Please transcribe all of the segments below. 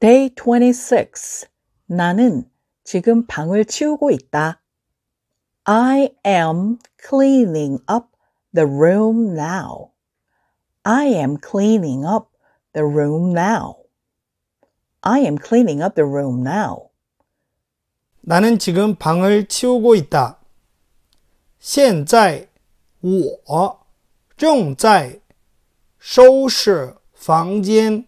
Day 26. 나는 지금 방을 치우고 있다. I am cleaning up the room now. I am cleaning up the room now. I am cleaning up the room now. 나는 지금 방을 치우고 있다. 现在我正在收拾房间。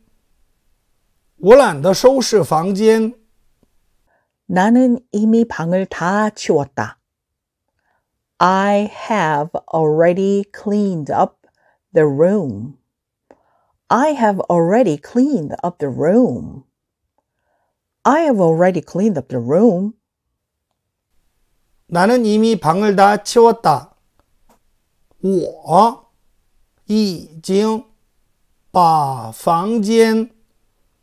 我懒得收拾房间。 나는 이미 방을 다 치웠다. I have already cleaned up the room. I have already cleaned up the room. I have already cleaned up the room. 나는 이미 방을 다 치웠다. 我已经把房间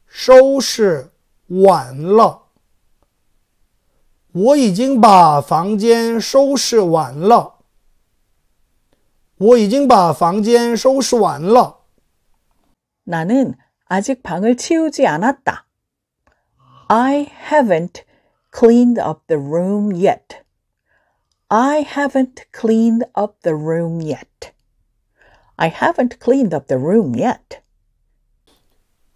收拾完了。我已经把房间收拾完了。我已经把房间收拾完了。 나는 아직 방을 치우지 않았다. I haven't cleaned up the room yet. I haven't cleaned up the room yet. I haven't cleaned up the room yet.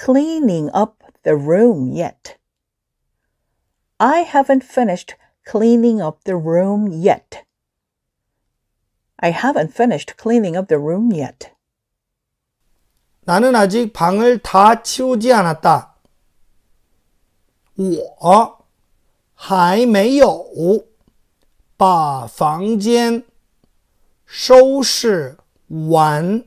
cleaning up the room yet. I haven't finished cleaning up the room yet. I haven't finished cleaning up the room yet. 나는 아직 방을 다 치우지 않았다. 我还没有把房间收拾完。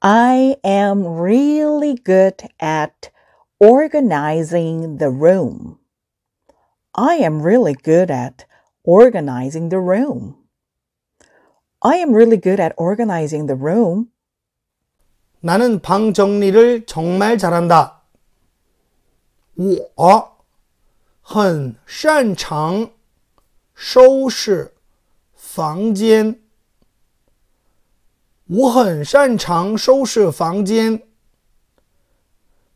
I am really good at organizing the room. I am really good at organizing the room. I am really good at organizing the room. 나는 방 정리를 정말 잘한다. 我很擅长收拾房间。 我很擅长收拾房间。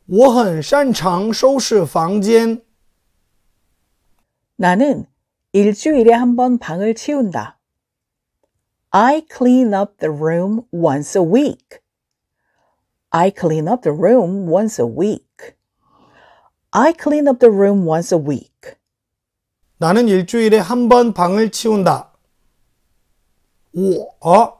我很擅长收拾房间。 나는 일주일에 한 번 방을 치운다. I clean up the room once a week. I clean up the room once a week. I clean up the room once a week. 나는 일주일에 한 번 방을 치운다. 我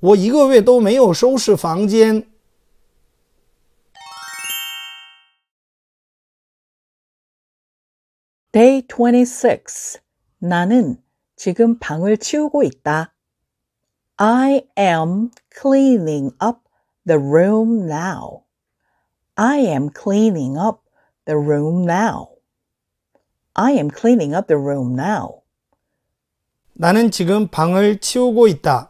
我一个月都没有收拾房间。 Day 26. 나는 지금 방을 치우고 있다. I am cleaning up the room now. I am cleaning up the room now. I am cleaning up the room now. 나는 지금 방을 치우고 있다.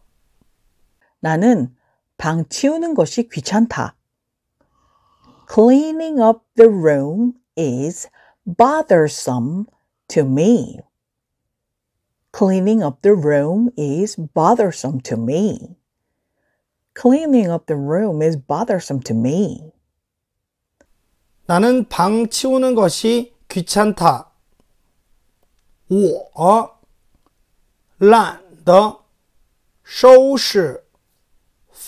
나는 방 치우는 것이 귀찮다. Cleaning up the room is bothersome to me. Cleaning up the room is bothersome to me. Cleaning up the room is bothersome to me. 나는 방 치우는 것이 귀찮다. 我懒得收拾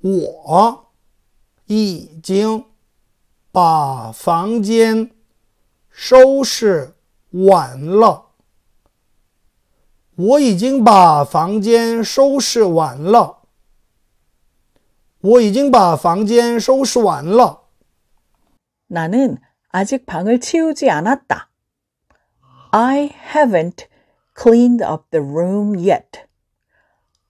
我已经把房间收拾完了。我已经把房间收拾完了。我已经把房间收拾完了。 나는 아직 방을 치우지 않았다. I haven't cleaned up the room yet.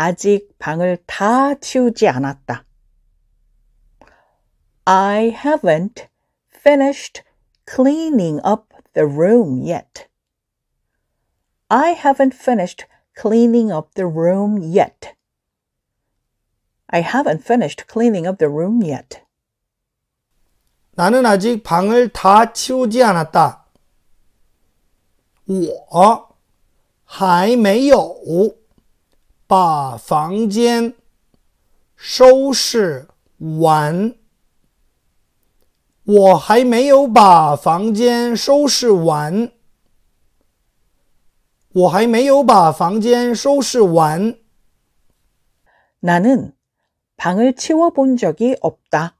아직 방을 다 치우지 않았다. I haven't finished cleaning up the room yet. I haven't finished cleaning up the room yet. I haven't finished cleaning up the room yet. 나는 아직 방을 다 치우지 않았다. 我还没有 把房间收拾完。我还没有把房间收拾完。我还没有把房间收拾完。 나는 방을 치워본 적이 없다.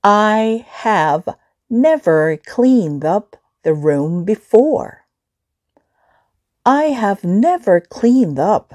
I have never cleaned up the room before. I have never cleaned up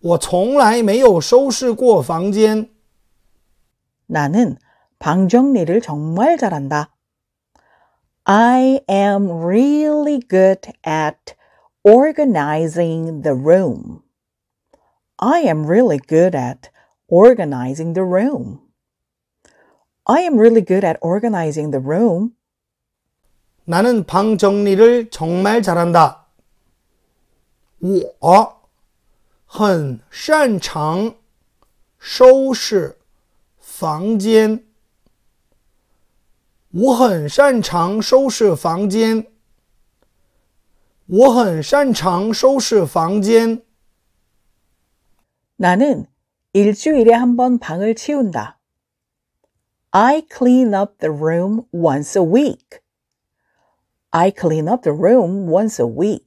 我从来没有收拾过房间。 나는 방 정리를 정말 잘한다. I am really good at organizing the room. I am really good at organizing the room. I am really good at organizing the room. 나는 방 정리를 정말 잘한다. 我 很擅长收拾房间。我很擅长收拾房间。我很擅长收拾房间。 나는 일주일에 한 번 방을 치운다. I clean up the room once a week. I clean up the room once a week.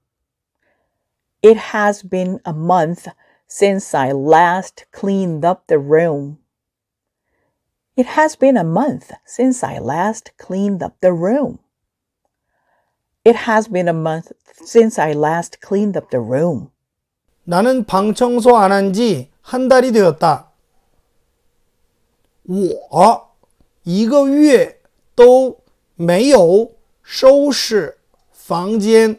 It has been a month since I last cleaned up the room. It has been a month since I last cleaned up the room. It has been a month since I last cleaned up the room. 나는 방 청소 안 한 지 한 달이 되었다. 我一个月都没有收拾房间。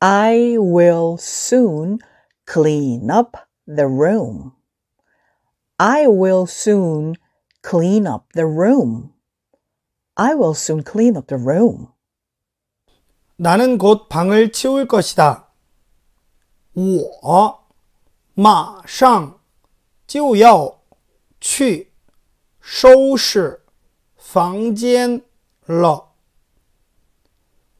I will soon clean up the room. I will soon clean up the room. I will soon clean up the room. 나는 곧 방을 치울 것이다. 我马上就要去收拾房间了。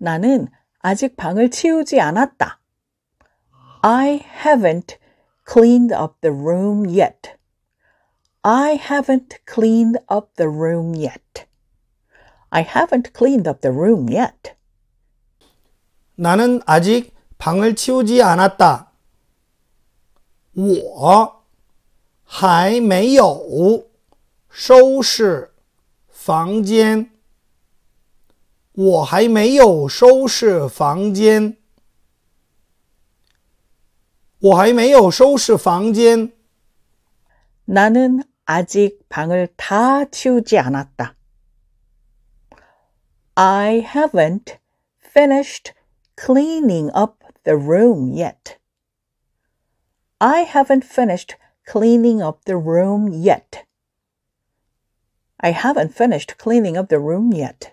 나는 아직 방을 치우지 않았다. I haven't cleaned up the room yet. I haven't cleaned up the room yet. I haven't cleaned up the room yet. 나는 아직 방을 치우지 않았다. 我还没有收拾房间。 我还没有收拾房间。我还没有收拾房间。 나는 아직 방을 다 치우지 않았다. I haven't finished cleaning up the room yet. I haven't finished cleaning up the room yet. I haven't finished cleaning up the room yet.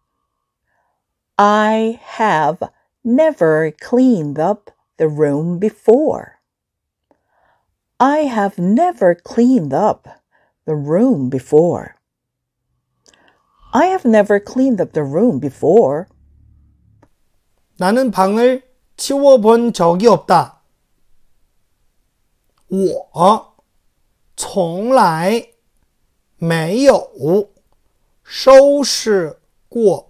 I have never cleaned up the room before. I have never cleaned up the room before. I have never cleaned up the room before. 나는 방을 치워본 적이 없다. 我从来没有收拾过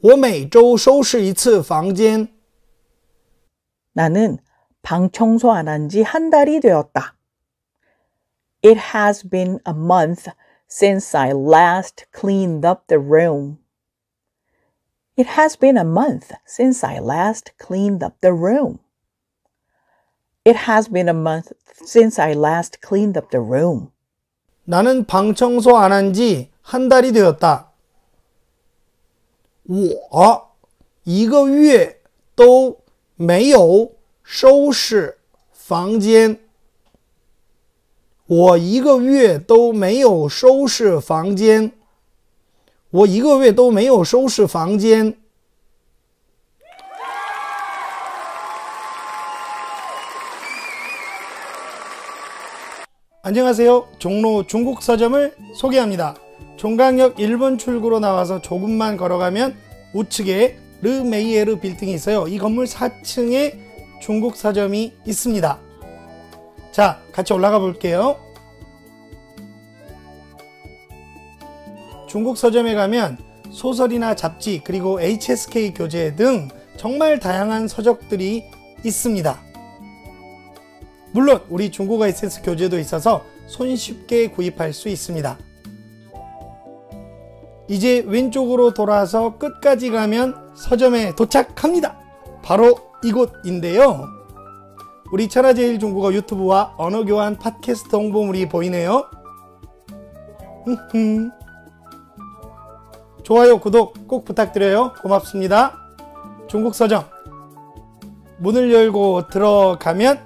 我每周收拾一次房间。 나는 방 청소 안 한 지 한 달이 되었다. It has been a month since I last cleaned up the room. It has been a month since I last cleaned up the room. It has been a month since I last cleaned up the room. 나는 방 청소 안 한 지 한 달이 되었다. 我一个月都没有收拾房间。我一个月都没有收拾房间。我一个月都没有收拾房间。 안녕하세요. 종로 중국 서점을 소개합니다. 종강역 1번 출구로 나와서 조금만 걸어가면 우측에 르 메이에르 빌딩이 있어요. 이 건물 4층에 중국 서점이 있습니다. 자, 같이 올라가 볼게요. 중국 서점에 가면 소설이나 잡지 그리고 HSK 교재 등 정말 다양한 서적들이 있습니다. 물론 우리 중국어 에센스 교재도 있어서 손쉽게 구입할 수 있습니다. 이제 왼쪽으로 돌아서 끝까지 가면 서점에 도착합니다. 바로 이곳인데요. 우리 천하제일 중국어 유튜브와 언어교환 팟캐스트 홍보물이 보이네요. 좋아요, 구독 꼭 부탁드려요. 고맙습니다. 중국 서점 문을 열고 들어가면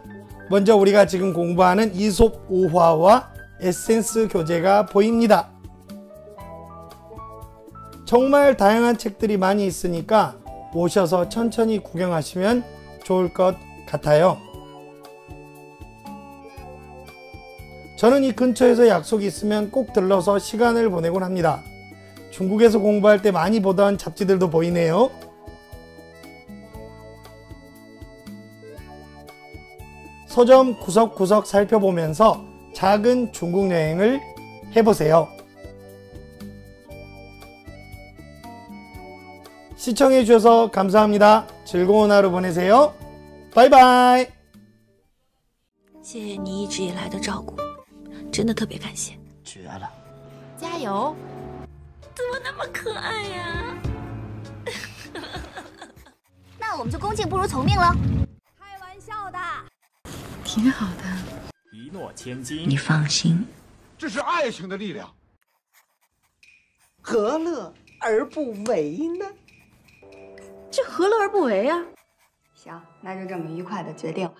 먼저 우리가 지금 공부하는 이솝 5화와 에센스 교재가 보입니다. 정말 다양한 책들이 많이 있으니까 오셔서 천천히 구경하시면 좋을 것 같아요. 저는 이 근처에서 약속이 있으면 꼭 들러서 시간을 보내곤 합니다. 중국에서 공부할 때 많이 보던 잡지들도 보이네요. 서점 구석구석 살펴보면서 작은 중국 여행을 해보세요. 시청해주셔서 감사합니다. 즐거운 하루 보내세요. 바이바이. 谢谢你一直以来的照顾，真的特别感谢。绝了！加油！怎么那么可爱呀？那我们就恭敬不如从命了。开玩笑的。挺好的，一诺千金，你放心。这是爱情的力量。何乐而不为呢？ 这何乐而不为啊？行，那就这么愉快的决定了。